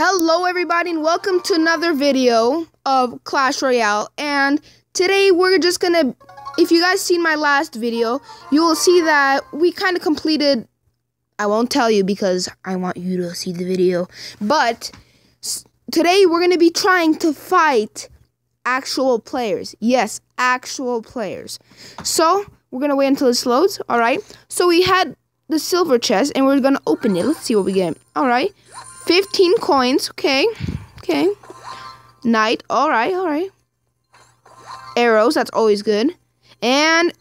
Hello everybody and welcome to another video of Clash Royale. And today we're just gonna if you guys seen my last video you will see that we kind of completed I won't tell you because I want you to see the video but today we're gonna be trying to fight actual players. Yes actual players. So we're gonna wait until this loads all right? So we had the silver chest and we're gonna open it. Let's see what we get. All right 15 coins. Okay. Okay. Knight. All right. All right. Arrows. That's always good. And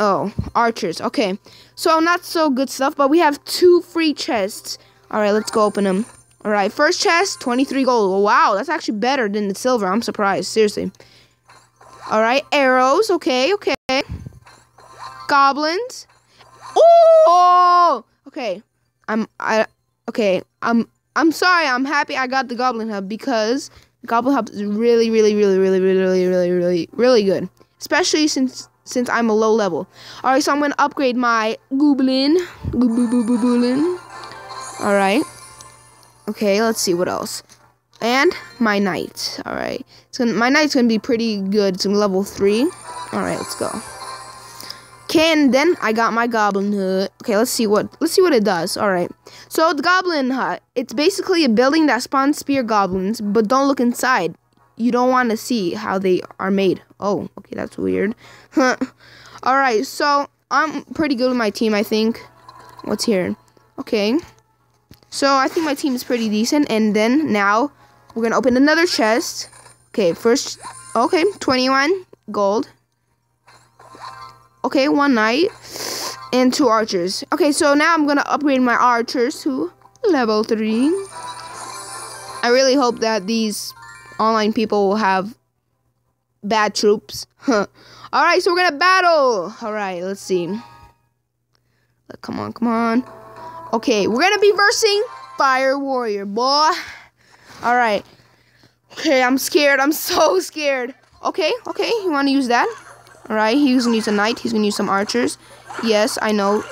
oh, archers. Okay. So not so good stuff, but we have two free chests. All right, let's go open them. All right, first chest, 23 gold. Wow, that's actually better than the silver. I'm surprised, seriously. All right, arrows. Okay, okay. Goblins. Oh, okay. I'm I okay, I'm I'm sorry. I'm happy I got the Goblin Hut because Goblin Hut is really, really, really, really, really, really, really, really, really good. Especially since since I'm a low level. All right, so I'm gonna upgrade my Goblin. Goblin. All right. Okay, let's see what else. And my knight. All right. So my knight's gonna be pretty good. It's level three. All right, let's go. Okay, and then I got my goblin hut. Okay, let's see what let's see what it does. All right. So the goblin hut, it's basically a building that spawns spear goblins, but don't look inside. You don't want to see how they are made. Oh, okay, that's weird. All right, so I'm pretty good with my team, I think. What's here? Okay. So I think my team is pretty decent, and then now we're gonna open another chest. Okay, first, okay, 21 gold. Okay, one knight and two archers. Okay, so now I'm gonna upgrade my archers to level three. I really hope that these online people will have bad troops. Huh. All right, so we're gonna battle. All right, let's see. Come on, come on. Okay, we're gonna be versing Fire Warrior, boy. All right. Okay, I'm scared. I'm so scared. Okay, okay, you want to use that? Alright, he's gonna use a knight. He's gonna use some archers. Yes, I know.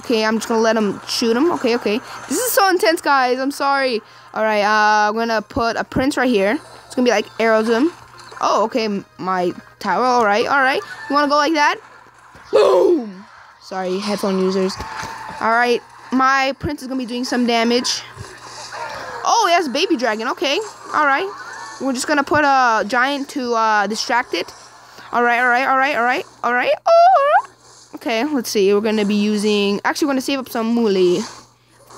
Okay, I'm just gonna let him shoot him. Okay, okay. This is so intense, guys. I'm sorry. Alright, uh, I'm gonna put a prince right here. It's gonna be like arrows him. Oh, okay, my tower. Alright, alright. You wanna go like that? Boom! Sorry, headphone users. Alright, my prince is gonna be doing some damage. Oh, has baby dragon. Okay, alright. We're just gonna put a giant to uh, distract it. All right, all right, all right, all right, all right. Oh, okay. Let's see. We're gonna be using. Actually, we're gonna save up some mooly.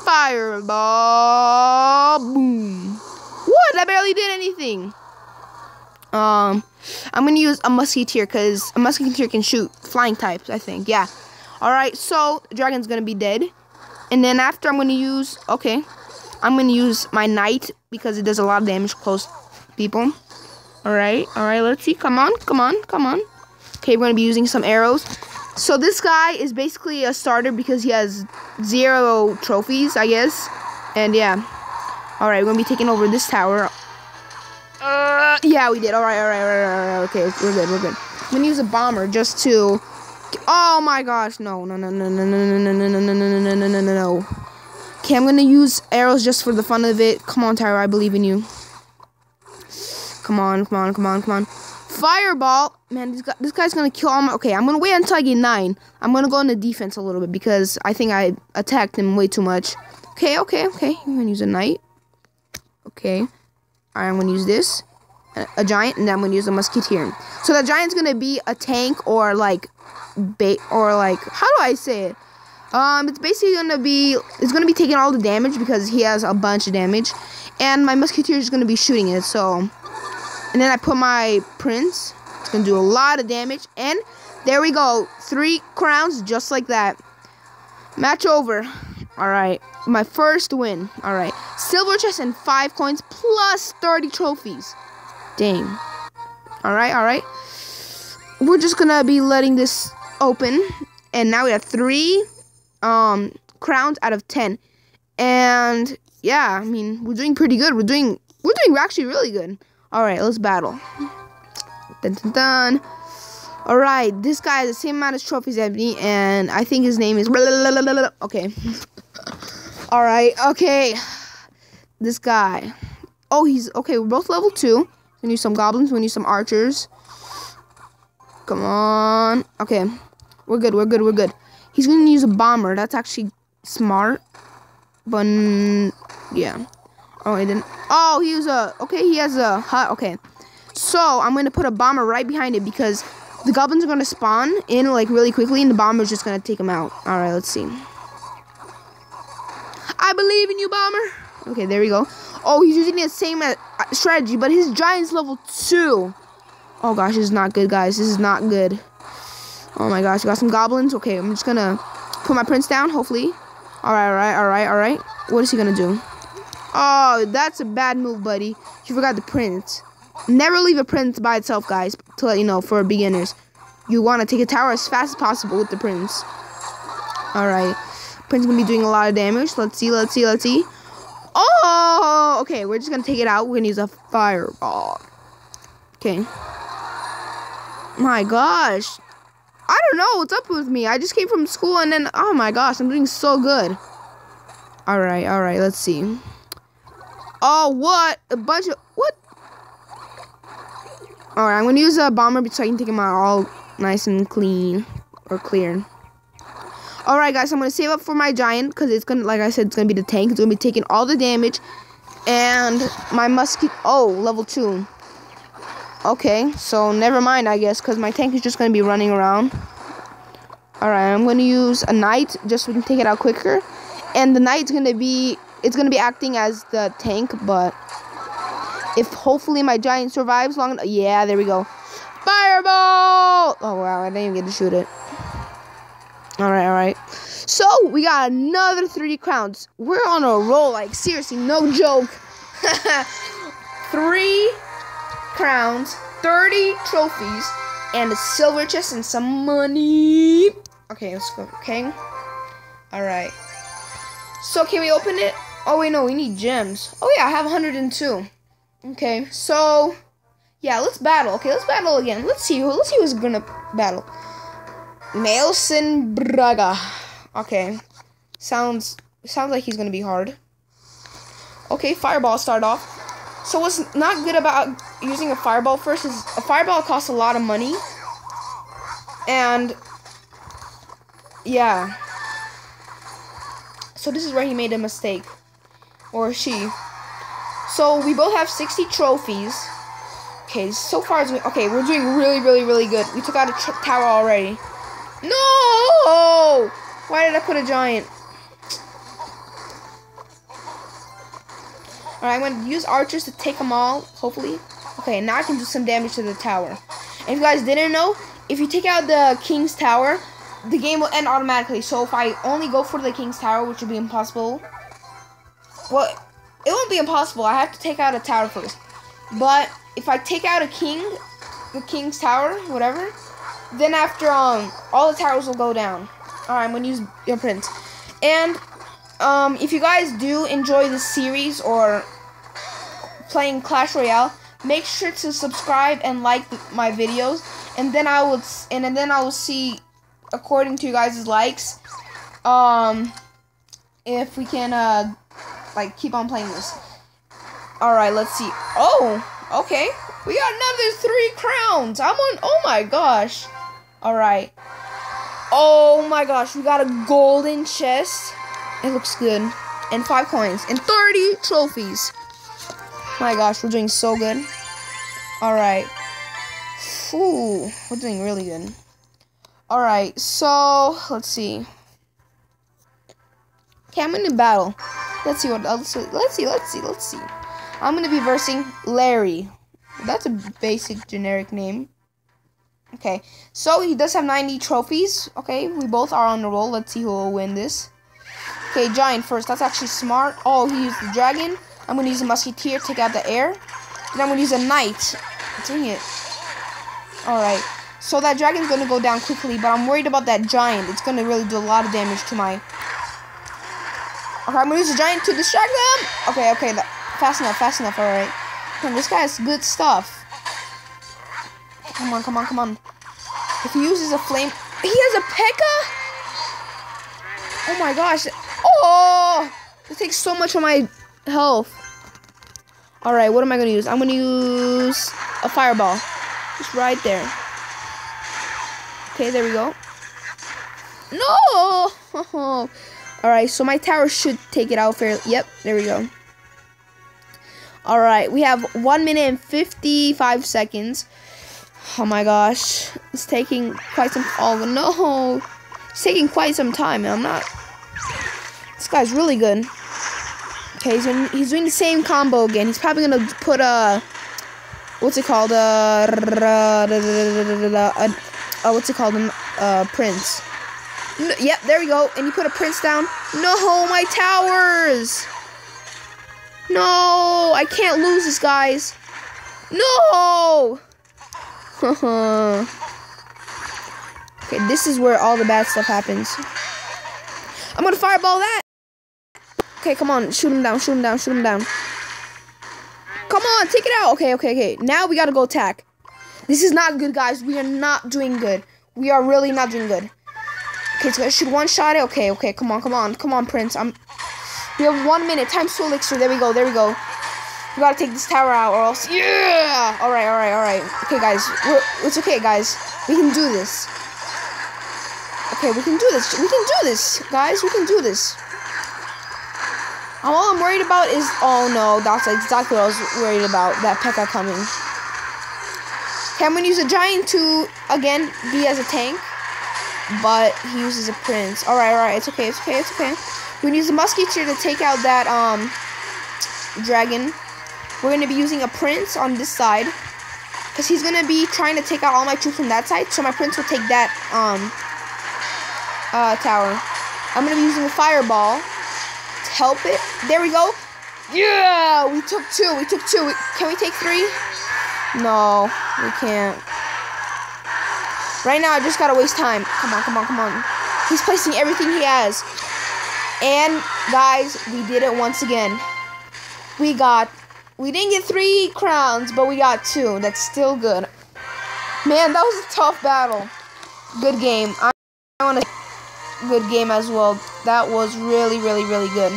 Fireball. Boom. What? I barely did anything. Um, I'm gonna use a musketeer because a musketeer can shoot flying types. I think. Yeah. All right. So dragon's gonna be dead, and then after I'm gonna use. Okay. I'm gonna use my knight because it does a lot of damage close people. Alright, alright, let's see. Come on, come on, come on. Okay, we're going to be using some arrows. So this guy is basically a starter because he has zero trophies, I guess. And yeah. Alright, we're going to be taking over this tower. Uh, yeah, we did. Alright, alright, alright, alright. Okay, we're good, we're good. I'm going to use a bomber just to... Oh my gosh, no, no, no, no, no, no, no, no, no, no, no, no, no, no, no, no. Okay, I'm going to use arrows just for the fun of it. Come on, Tyra, I believe in you. Come on, come on, come on, come on. Fireball. Man, this, guy, this guy's going to kill all my... Okay, I'm going to wait until I get 9. I'm going to go into defense a little bit because I think I attacked him way too much. Okay, okay, okay. I'm going to use a knight. Okay. Alright, I'm going to use this. A, a, giant, and then I'm going to use a musketeer. So the giant's going to be a tank or like... bait Or like... How do I say it? Um, it's basically to be... It's to be taking all the damage because he has a bunch of damage. And my musketeer is to be shooting it, so... And then I put my prince. It's going to do a lot of damage. And there we go. Three crowns just like that. Match over. All right. My first win. All right. Silver chest and five coins plus 30 trophies. Dang. All right. All right. We're just going to be letting this open. And now we have three um, crowns out of 10. And yeah, I mean, we're doing pretty good. We're doing, we're doing actually really good. Alright, let's battle. Dun dun dun. Alright, this guy has the same amount of trophies as me, and I think his name is... Okay. Alright, okay. this guy. Oh, he's okay. We're both level two. We need some goblins. We need some archers. Come on. Okay, we're good. We're good. We're good. He's gonna use a bomber. That's actually smart. But yeah. Oh, he didn't. Oh, he was a. Okay, he has a hut. Okay. So I'm gonna put a bomber right behind it because the goblins are gonna spawn in like really quickly, and the bomber's just gonna take them out. All right, let's see. I believe in you, bomber. Okay, there we go. Oh, he's using the same uh, strategy, but his giant's level two. Oh gosh, this is not good, guys. This is not good. Oh my gosh, got some goblins. Okay, I'm just gonna put my prince down. Hopefully. All right, all right, all right, all right. What is he gonna do? Oh, that's a bad move, buddy. You forgot the prince. Never leave a prince by itself, guys, to let you know for beginners. You want to take a tower as fast as possible with the prince. Alright. Prince gonna be doing a lot of damage. Let's see, let's see, let's see. Oh, okay, we're just gonna take it out. We're gonna use a fireball. Okay. My gosh. I don't know what's up with me. I just came from school and then, oh my gosh, I'm doing so good. Alright, alright, let's see. Oh, what? A bunch of, what? Alright, I'm gonna use a bomber so I can take them out all nice and clean or clear. Alright, guys, I'm gonna save up for my giant because it's gonna, like I said, it's gonna be the tank. It's gonna be taking all the damage. And my musket, oh, level two. Okay, so never mind, I guess, because my tank is just gonna be running around. Alright, I'm gonna use a knight just so we can take it out quicker. And the knight's gonna be, it's gonna be acting as the tank, but if hopefully my giant survives long enough. Yeah, there we go. Fireball! Oh, wow, I didn't even get to shoot it. Alright, alright. So, we got another 30 crowns. We're on a roll, like, seriously, no joke. Three crowns, 30 trophies, and a silver chest and some money. Okay, let's go, okay? Alright. So, can we open it? Oh, wait, no, we need gems. Oh, yeah, I have 102. Okay, so yeah, let's battle. Okay, let's battle again. Let's see. Let's see who's gonna battle. Nelson Braga. Okay, sounds sounds like he's gonna be hard. Okay, fireball start off. So what's not good about using a fireball first is a fireball costs a lot of money, and yeah. So this is where he made a mistake, or she. So we both have 60 trophies. Okay, so far as we, okay, we're doing really, really, really good. We took out a tower already. No! Why did I put a giant? Alright, I'm going to use archers to take them all, hopefully. Okay, now I can do some damage to the tower. If you guys didn't know, if you take out the king's tower, the game will end automatically. So if I only go for the king's tower, which would be impossible, well, it won't be impossible. I have to take out a tower first. But if I take out a king, the king's tower, whatever, then after um all the towers will go down. Alright, I'm gonna use your prince. And um if you guys do enjoy this series or playing Clash Royale, make sure to subscribe and like my videos and then I would and then I will see according to you guys' likes um if we can uh like keep on playing this. All right, let's see. Oh, okay. We got another three crowns. I'm on. Oh my gosh. All right. Oh my gosh, we got a golden chest. It looks good. And five coins and 30 trophies. My gosh, we're doing so good. All right. Ooh, we're doing really good. All right, so let's see. Okay, I'm in a battle. Let's see what else. Let's see. Let's see. Let's see. I'm gonna be versing Larry. That's a basic generic name. Okay, so he does have 90 trophies. Okay, we both are on the roll. Let's see who will win this. Okay, giant first. That's actually smart. Oh, he used the dragon. I'm gonna use a musketeer, to take out the air. Then I'm gonna use a knight. Dang it. Alright. So that dragon's gonna go down quickly, but I'm worried about that giant. It's gonna really do a lot of damage to my Okay, I'm gonna use a giant to distract them. Okay, okay, fast enough, fast enough. All right. Man, this guy has good stuff. Come on, come on, come on. If he uses a flame, he has a P.E.K.K.A. Oh my gosh. Oh, it takes so much of my health. Alright, what am I gonna use? I'm gonna use a fireball. Just right there. Okay, there we go. No! Alright, so my tower should take it out fairly. Yep, there we go. Alright, we have 1 minute and 55 seconds. Oh my gosh. It's taking quite some... Oh, no. It's taking quite some time, and I'm not... This guy's really good. Okay, he's, in, he's doing the same combo again. He's probably going to put a... What's it called? Uh, uh, uh, what's it called? Uh, Prince. Yep, there we go. And you put a Prince down. No, my towers! No, I can't lose this, guys. No! okay, this is where all the bad stuff happens. I'm gonna fireball that. Okay, come on. Shoot him down, shoot him down, shoot him down. Come on, take it out. Okay, okay, okay. Now we gotta go attack. This is not good, guys. We are not doing good. We are really not doing good. Okay, so I should one shot it. Okay, okay, come on, come on, come on, Prince. I'm we have one minute. Time to elixir. There we go. There we go. We gotta take this tower out, or else. Yeah. All right. All right. All right. Okay, guys. We're, it's okay, guys. We can do this. Okay, we can do this. We can do this, guys. We can do this. All I'm worried about is. Oh no, that's exactly what I was worried about. That P.E.K.K.A coming. Okay, I'm gonna use a giant to again be as a tank, but he uses a prince. All right. All right. It's okay. It's okay. It's okay. We're gonna use the musketeer to take out that um dragon. We're gonna be using a prince on this side. Because he's gonna be trying to take out all my troops from that side. So my prince will take that um uh tower. I'm gonna be using a fireball to help it. There we go. Yeah, we took two. We took two. Can we take three? No, we can't. Right now, I just gotta waste time. Come on, come on, come on. He's placing everything he has. And guys, we did it once again. We got, we didn't get three crowns, but we got two. That's still good. Man, that was a tough battle. Good game. I want a good game as well. That was really, really, really good.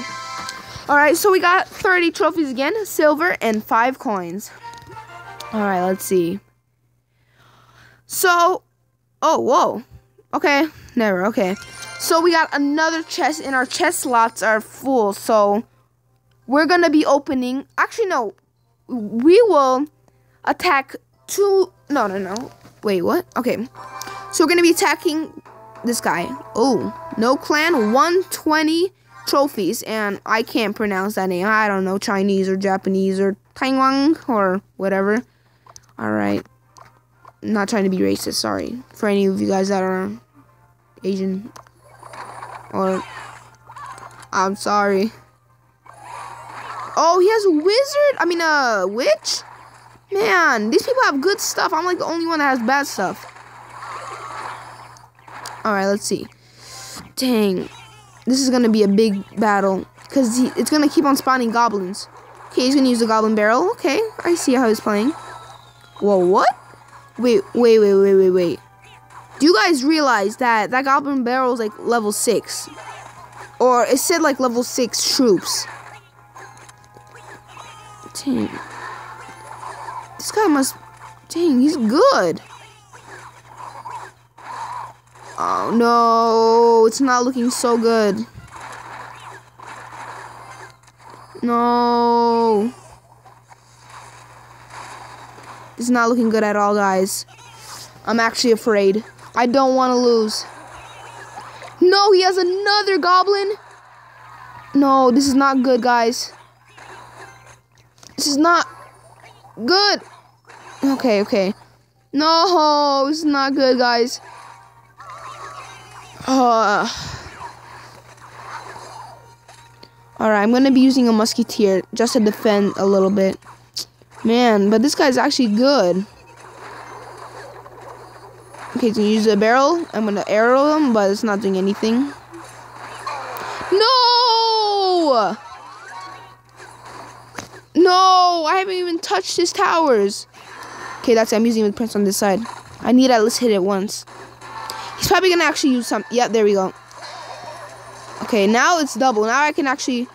Alright, so we got 30 trophies again, silver, and 5 coins. Alright, let's see. So, oh, whoa. Okay, never, okay. So we got another chest, and our chest slots are full. So we're gonna be opening. Actually, no. We will attack two. No, no, no. Wait, what? Okay. So we're gonna be attacking this guy. Oh, no clan. 120 trophies, and I can't pronounce that name. I don't know Chinese or Japanese or Taiwan or whatever. All right. Not trying to be racist. Sorry for any of you guys that are Asian or I'm sorry. Oh, he has a wizard? I mean, a witch? Man, these people have good stuff. I'm like the only one that has bad stuff. Alright, let's see. Dang. This is to be a big battle. Because it's to keep on spawning goblins. Okay, he's to use the goblin barrel. Okay, I see how he's playing. Whoa, what? Wait, wait, wait, wait, wait, wait. Do you guys realize that that goblin barrel is like level 6? Or it said like level 6 troops. Dang. This guy must... Dang, he's good. Oh no, it's not looking so good. No. It's not looking good at all, guys. I'm actually afraid. I don't want to lose. No, he has another goblin. No, this is not good, guys. This is not good. Okay, okay. No, this is not good, guys. Uh. Alright, I'm going to be using a musketeer just to defend a little bit. Man, but this guy's actually good. Okay, to use a barrel. I'm gonna arrow him, but it's not doing anything. No! No! I haven't even touched his towers. Okay, that's it. I'm using the prince on this side. I need at least hit it once. He's probably gonna actually use some. Yep, there we go. Okay, now it's double. Now I can actually.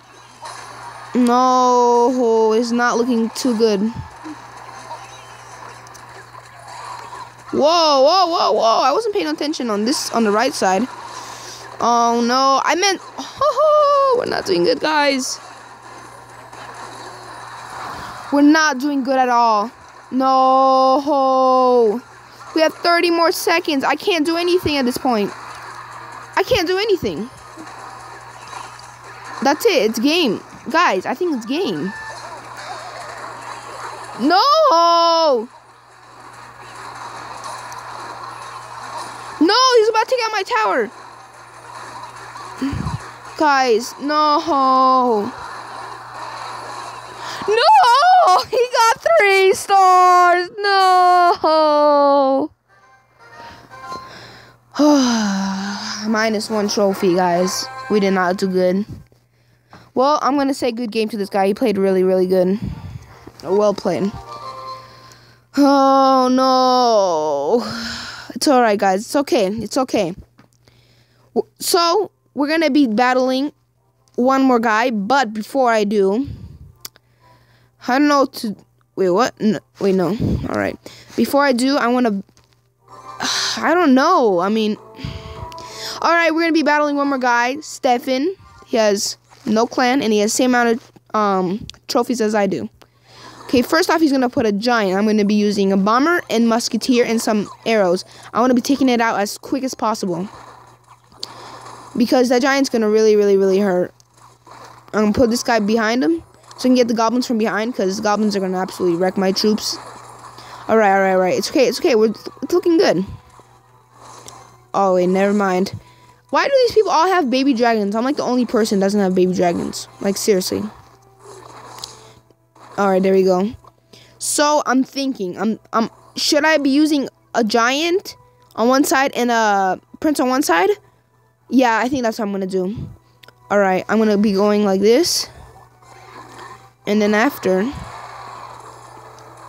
No, it's not looking too good. Whoa, whoa, whoa, whoa. I wasn't paying attention on this, on the right side. Oh, no. I meant, oh, we're not doing good, guys. We're not doing good at all. No. We have 30 more seconds. I can't do anything at this point. I can't do anything. That's it. It's game. Guys, I think it's game. No! No, he's about to out my tower. Guys, no. No! He got three stars. No. Minus one trophy, guys. We did not do good. Well, I'm going to say good game to this guy. He played really, really good. Well played. Oh, no. It's alright, guys. It's okay. It's okay. So, we're going to be battling one more guy. But before I do, I don't know to... Wait, what? No, wait, no. Alright. Before I do, I want to... I don't know. I mean... Alright, we're going to be battling one more guy. Stefan. He has no clan, and he has the same amount of um, trophies as I do. Okay, first off, he's going to put a giant. I'm going to be using a bomber and musketeer and some arrows. I want to be taking it out as quick as possible. Because that giant's going to really, really, really hurt. I'm going to put this guy behind him. So I can get the goblins from behind. Because goblins are going to absolutely wreck my troops. Alright, alright, alright. It's okay, it's okay. We're, it's looking good. Oh, wait, never mind. Why do these people all have baby dragons? I'm like the only person doesn't have baby dragons. Like, seriously. Alright, there we go. So, I'm thinking, I'm, I'm, should I be using a giant on one side and a prince on one side? Yeah, I think that's what I'm going to do. Alright, I'm going to be going like this. And then after,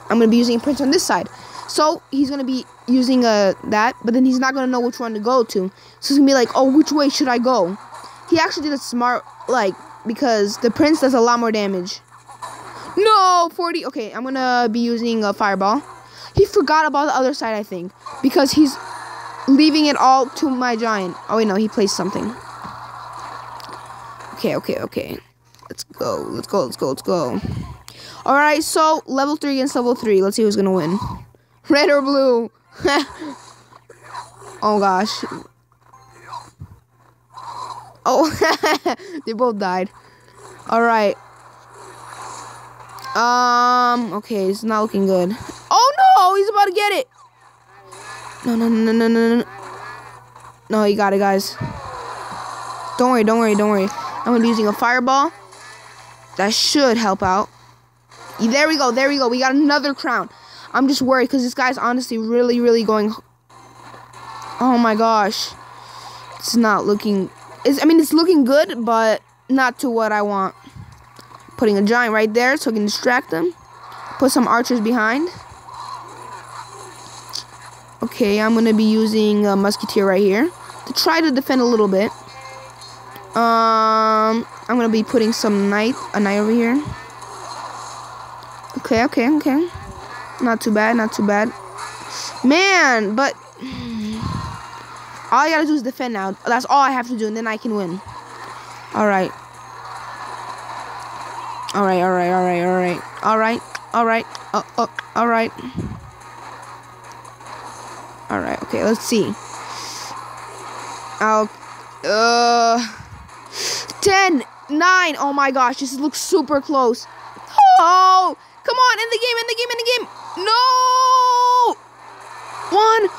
I'm going to be using a prince on this side. So, he's going to be using a that, but then he's not going to know which one to go to. So, he's going to be like, oh, which way should I go? He actually did a smart, like, because the prince does a lot more damage. No, 40. Okay, I'm going to be using a fireball. He forgot about the other side, I think, because he's leaving it all to my giant. Oh, wait, no, he placed something. Okay, okay, okay. Let's go, let's go, let's go, let's go. All right, so level 3 against level 3. Let's see who's going to win. Red or blue? oh, gosh. Oh, they both died. All right. Um, okay, it's not looking good. Oh no, he's about to get it. No, no, no, no, no, no. No, he got it, guys. Don't worry, don't worry, don't worry. I'm gonna be using a fireball. That should help out. There we go, there we go. We got another crown. I'm just worried because this guy's honestly really, really going. Oh my gosh. It's not looking. It's, I mean, it's looking good, but not to what I want. Putting a giant right there so I can distract them. Put some archers behind. Okay, I'm going to be using a musketeer right here to try to defend a little bit. Um, I'm going to be putting some knight, a knight over here. Okay, okay, okay. Not too bad, not too bad. Man, but all I gotta do is defend now. That's all I have to do, and then I can win. All right. All right, all right, all right, all right, all right, all right, uh, uh, all right. All right, okay, let's see. I'll, uh, 10, 9, oh my gosh, this looks super close. Oh, come on, in the game, in the game, in the game. No! One.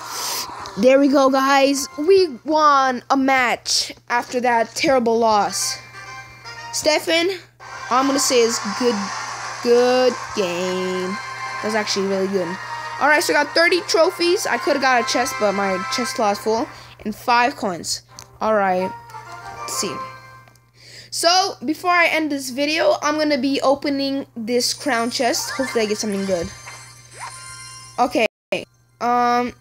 There we go, guys. We won a match after that terrible loss. Stefan, I'm going to say is good, good game. That was actually really good. Alright, so I got 30 trophies. I could have got a chest, but my chest slot is full. And 5 coins. Alright. See. So, before I end this video, I'm going to be opening this crown chest. Hopefully I get something good. Okay. Um.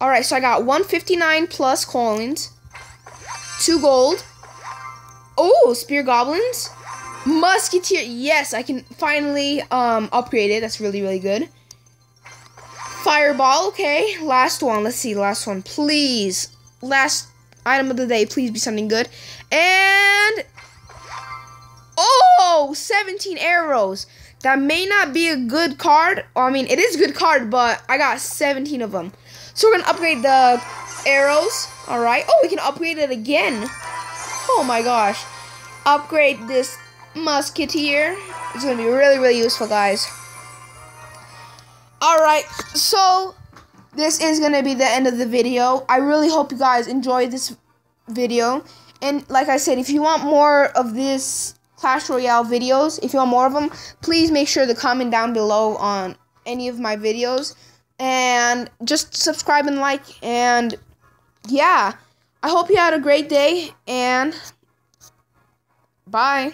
Alright, so I got 159 plus coins. 2 gold. Oh, spear goblins. Musketeer. Yes, I can finally um, upgrade it. That's really, really good. Fireball. Okay. Last one. Let's see. Last one. Please. Last item of the day. Please be something good. And... Oh! 17 arrows. That may not be a good card. I mean, it is a good card, but I got 17 of them. So we're going to upgrade the arrows. All right. Oh, we can upgrade it again. Oh my gosh. Upgrade this musketeer. It's going to be really, really useful, guys. All right. So this is going to be the end of the video. I really hope you guys enjoyed this video. And like I said, if you want more of this Clash Royale videos. If you want more of them, please make sure to comment down below on any of my videos. And just subscribe and like. And yeah, I hope you had a great day. And bye.